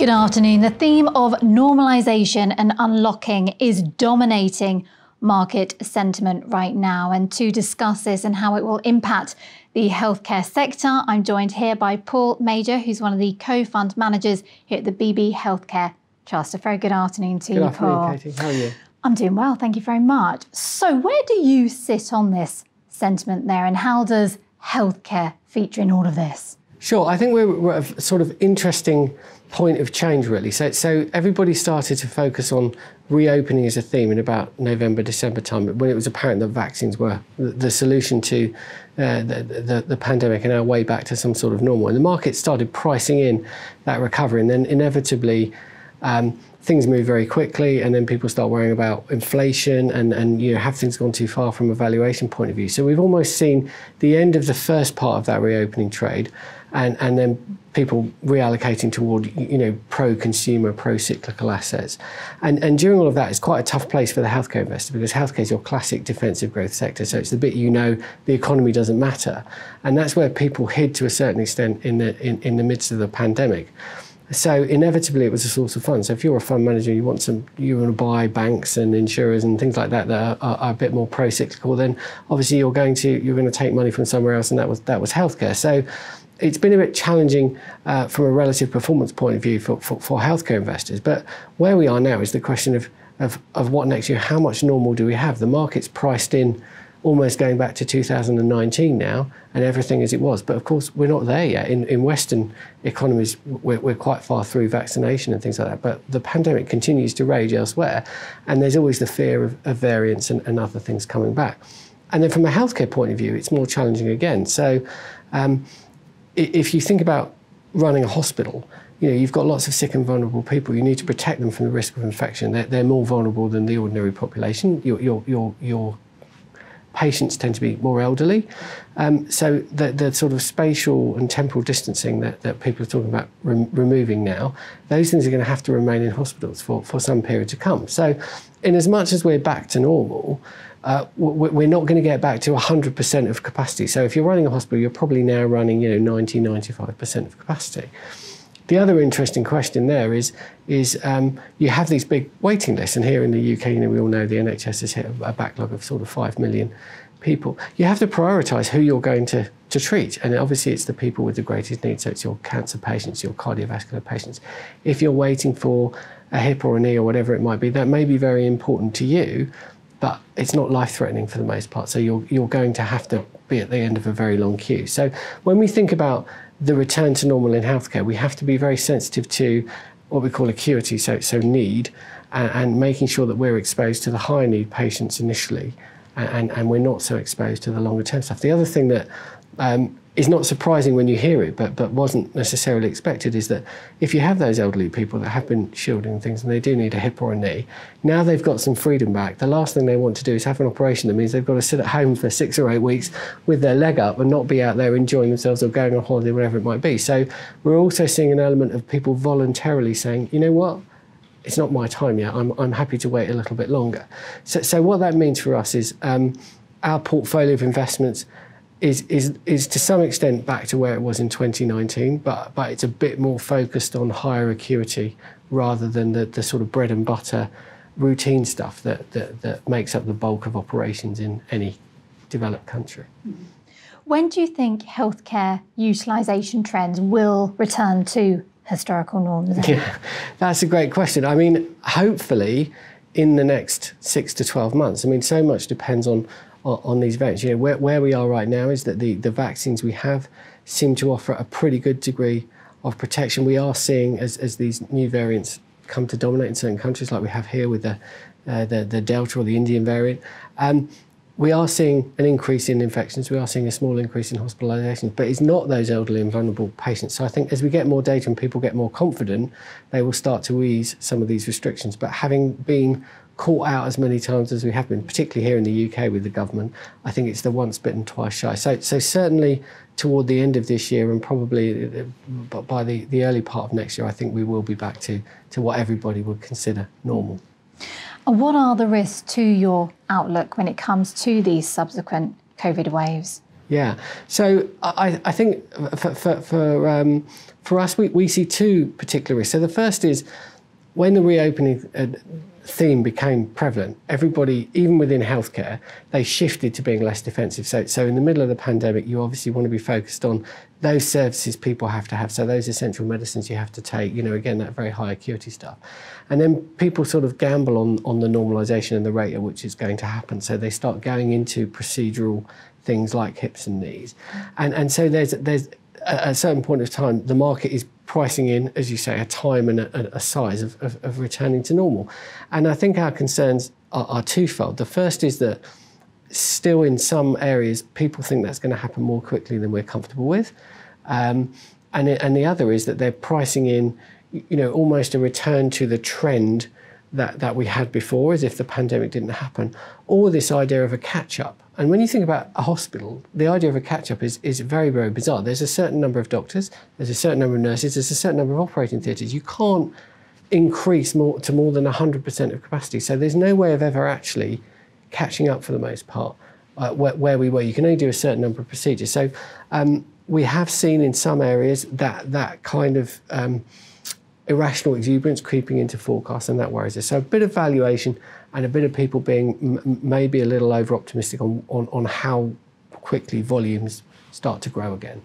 Good afternoon. The theme of normalisation and unlocking is dominating market sentiment right now. And to discuss this and how it will impact the healthcare sector, I'm joined here by Paul Major, who's one of the co fund managers here at the BB Healthcare Trust. A very good afternoon to good you, afternoon, Paul. Katie. How are you? I'm doing well, thank you very much. So, where do you sit on this sentiment there, and how does healthcare feature in all of this? Sure. I think we're, we're at a sort of interesting point of change, really. So, so everybody started to focus on reopening as a theme in about November, December time, when it was apparent that vaccines were the, the solution to uh, the, the, the, pandemic and our way back to some sort of normal. And the market started pricing in that recovery, and then inevitably. Um, things move very quickly and then people start worrying about inflation and, and you know have things gone too far from a valuation point of view so we've almost seen the end of the first part of that reopening trade and, and then people reallocating toward you know pro-consumer, pro-cyclical assets. And, and during all of that, it's quite a tough place for the healthcare investor because healthcare is your classic defensive growth sector. So it's the bit you know the economy doesn't matter. And that's where people hid to a certain extent in the, in, in the midst of the pandemic. So inevitably, it was a source of funds. So if you're a fund manager, you want some, you want to buy banks and insurers and things like that that are, are a bit more pro-cyclical. Then obviously you're going to you're going to take money from somewhere else, and that was that was healthcare. So it's been a bit challenging uh, from a relative performance point of view for, for, for, healthcare investors. But where we are now is the question of, of, of what next year, how much normal do we have? The market's priced in almost going back to 2019 now and everything as it was. But of course, we're not there yet. In, in Western economies, we're, we're quite far through vaccination and things like that. But the pandemic continues to rage elsewhere. And there's always the fear of, of variants and, and other things coming back. And then from a healthcare point of view, it's more challenging again. So, um, if you think about running a hospital, you know, you've got lots of sick and vulnerable people. You need to protect them from the risk of infection. They're, they're more vulnerable than the ordinary population. Your, your, your, your patients tend to be more elderly. Um, so the, the sort of spatial and temporal distancing that, that people are talking about re- removing now, those things are going to have to remain in hospitals for, for some period to come. So in as much as we're back to normal, uh, we're not going to get back to 100% of capacity. So if you're running a hospital, you're probably now running, you know, 90, 95% of capacity. The other interesting question there is, is um, you have these big waiting lists, and here in the UK, you know, we all know the NHS has hit a backlog of sort of five million people. You have to prioritise who you're going to, to treat, and obviously it's the people with the greatest needs. So it's your cancer patients, your cardiovascular patients. If you're waiting for a hip or a knee or whatever it might be, that may be very important to you, but it's not life threatening for the most part. So you're, you're going to have to be at the end of a very long queue. So when we think about the return to normal in healthcare, we have to be very sensitive to what we call acuity, so, so need, and, and making sure that we're exposed to the high need patients initially. And, and, we're not so exposed to the longer term stuff. The other thing that um, is not surprising when you hear it, but but wasn't necessarily expected, is that if you have those elderly people that have been shielding things and they do need a hip or a knee, now they've got some freedom back. The last thing they want to do is have an operation that means they've got to sit at home for six or eight weeks with their leg up and not be out there enjoying themselves or going on holiday, whatever it might be. So we're also seeing an element of people voluntarily saying, you know what, it's not my time yet. I'm, I'm happy to wait a little bit longer. So, so what that means for us is um, our portfolio of investments is, is, is to some extent back to where it was in 2019, but, but it's a bit more focused on higher acuity rather than the, the sort of bread and butter routine stuff that, that, that makes up the bulk of operations in any developed country. Mm-hmm. When do you think healthcare utilisation trends will return to historical norms? Yeah, that's a great question. I mean, hopefully in the next six to 12 months. I mean, so much depends on on, these variants. You know, where, where we are right now is that the, the vaccines we have seem to offer a pretty good degree of protection. We are seeing as, as these new variants come to dominate in certain countries, like we have here with the uh, the, the Delta or the Indian variant. Um, we are seeing an increase in infections. We are seeing a small increase in hospitalizations, but it's not those elderly and vulnerable patients. So I think as we get more data and people get more confident, they will start to ease some of these restrictions. But having been caught out as many times as we have been, particularly here in the UK with the government. I think it's the once bitten, twice shy. So, so certainly toward the end of this year and probably uh, by the, the early part of next year, I think we will be back to, to what everybody would consider normal. And what are the risks to your outlook when it comes to these subsequent COVID waves? Yeah. So I, I think for, for, for, um, for us, we, we see two particular risks. So the first is when the reopening uh, theme became prevalent, everybody, even within healthcare, they shifted to being less defensive. So, so in the middle of the pandemic, you obviously want to be focused on those services people have to have. So those essential medicines you have to take, you know, again, that very high acuity stuff. And then people sort of gamble on, on the normalization and the rate at which it's going to happen. So they start going into procedural things like hips and knees. And, and so there's, there's a certain point of time, the market is pricing in, as you say, a time and a, a size of, of, of, returning to normal. And I think our concerns are, are, twofold. The first is that still in some areas, people think that's going to happen more quickly than we're comfortable with. Um, and, and the other is that they're pricing in, you know, almost a return to the trend that, that we had before, as if the pandemic didn't happen, or this idea of a catch up. And when you think about a hospital, the idea of a catch up is, is very, very bizarre. There's a certain number of doctors, there's a certain number of nurses, there's a certain number of operating theatres. You can't increase more to more than 100% of capacity. So there's no way of ever actually catching up for the most part uh, where, where, we were. You can only do a certain number of procedures. So um, we have seen in some areas that that kind of um, irrational exuberance creeping into forecasts, and that worries us. So a bit of valuation and a bit of people being m- maybe a little over optimistic on, on, on how quickly volumes start to grow again.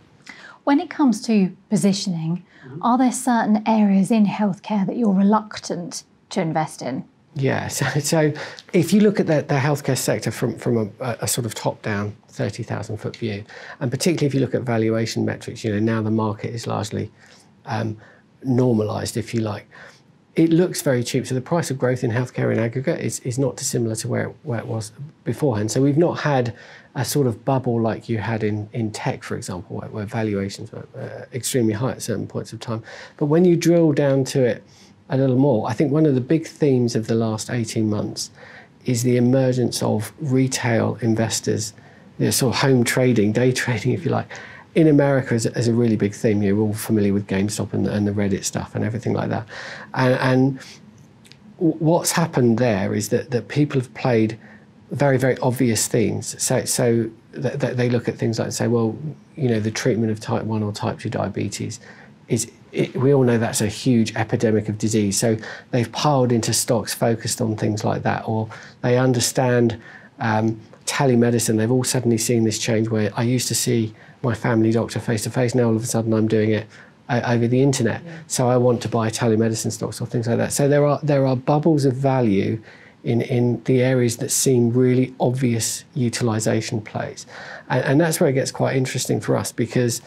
When it comes to positioning, mm-hmm. are there certain areas in healthcare that you're reluctant to invest in? Yeah, so, so if you look at the, the healthcare sector from, from a, a sort of top down 30,000 foot view, and particularly if you look at valuation metrics, you know, now the market is largely um, normalized, if you like it looks very cheap. So the price of growth in healthcare in aggregate is, is not dissimilar to where, where it was beforehand. So we've not had a sort of bubble like you had in, in tech, for example, where, where valuations were uh, extremely high at certain points of time. But when you drill down to it a little more, I think one of the big themes of the last 18 months is the emergence of retail investors, you know, sort of home trading, day trading, if you like, in America as a, a really big theme. You're all familiar with GameStop and, and the Reddit stuff and everything like that. And, and what's happened there is that, that people have played very, very obvious themes. So, so that, that they look at things like say, well, you know, the treatment of type 1 or type 2 diabetes is, it, we all know that's a huge epidemic of disease. So they've piled into stocks focused on things like that, or they understand um, telemedicine. They've all suddenly seen this change where I used to see my family doctor face to face. Now all of a sudden I'm doing it uh, over the internet. Yeah. So I want to buy telemedicine stocks or things like that. So there are there are bubbles of value in, in the areas that seem really obvious utilization plays. And, and that's where it gets quite interesting for us because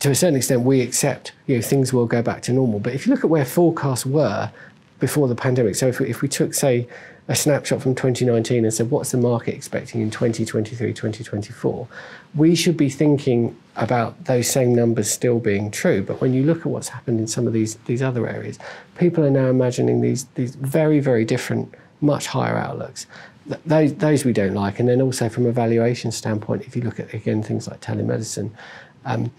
to a certain extent we accept you know things will go back to normal. But if you look at where forecasts were before the pandemic, so if we, if we took say a snapshot from 2019 and said, what's the market expecting in 2023, 2024? We should be thinking about those same numbers still being true. But when you look at what's happened in some of these, these other areas, people are now imagining these, these very, very different, much higher outlooks. Those, those we don't like. And then also from a valuation standpoint, if you look at, again, things like telemedicine, um,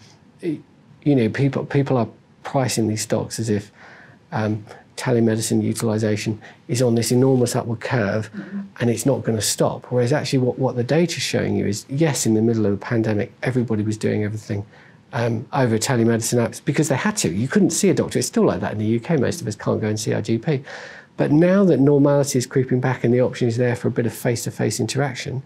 you know, people, people are pricing these stocks as if um, telemedicine utilization is on this enormous upward curve mm-hmm. and it's not going to stop. Whereas actually, what, what the data is showing you is yes, in the middle of the pandemic, everybody was doing everything um, over telemedicine apps because they had to. You couldn't see a doctor. It's still like that in the UK. Most of us can't go and see our GP. But now that normality is creeping back and the option is there for a bit of face to face interaction,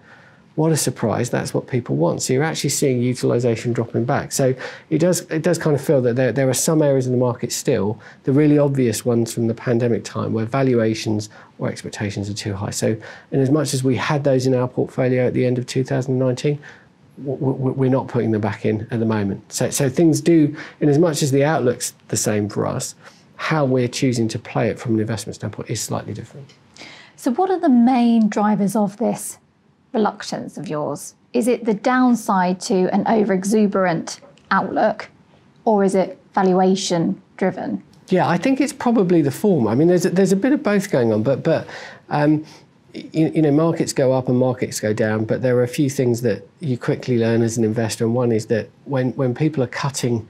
what a surprise, that's what people want. So you're actually seeing utilization dropping back. So it does, it does kind of feel that there, there are some areas in the market still, the really obvious ones from the pandemic time, where valuations or expectations are too high. So, in as much as we had those in our portfolio at the end of 2019, we're not putting them back in at the moment. So, so things do, in as much as the outlook's the same for us, how we're choosing to play it from an investment standpoint is slightly different. So, what are the main drivers of this reluctance of yours? Is it the downside to an over exuberant outlook, or is it valuation driven? Yeah, I think it's probably the former. I mean, there's a, there's a bit of both going on, but but um, you, you, know, markets go up and markets go down. But there are a few things that you quickly learn as an investor, and one is that when when people are cutting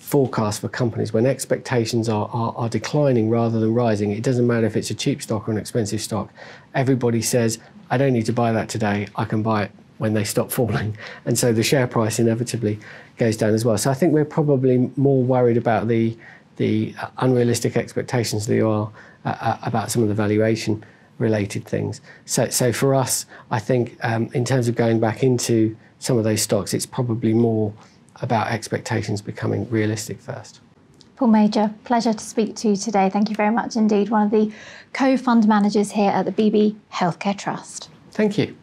forecasts for companies, when expectations are, are, are declining rather than rising, it doesn't matter if it's a cheap stock or an expensive stock. Everybody says, I don't need to buy that today. I can buy it when they stop falling, and so the share price inevitably goes down as well. So I think we're probably more worried about the the unrealistic expectations that you are uh, uh, about some of the valuation related things. So, so for us, I think um, in terms of going back into some of those stocks, it's probably more about expectations becoming realistic first. Paul Major, pleasure to speak to you today. Thank you very much indeed. One of the co fund managers here at the BB Healthcare Trust. Thank you.